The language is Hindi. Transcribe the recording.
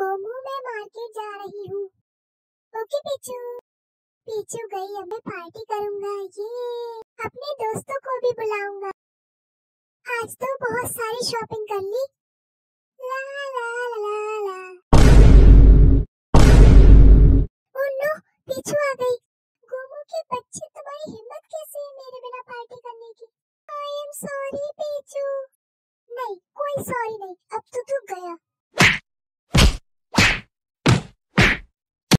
गोमू मैं मार्केट जा रही हूँ। ओके पीछू पीछू गई, अब मैं पार्टी करूँगा, ये। अपने दोस्तों को भी बुलाऊँगा। आज तो बहुत सारी शॉपिंग कर ली। ला ला ला ला। ला ओ नो पीछू आ गई। गोमू के बच्चे, तुम्हारी हिम्मत कैसे है मेरे बिना पार्टी करने की? आई एम सॉरी पीछू नहीं, कोई सॉरी नहीं। अब तो तू गया।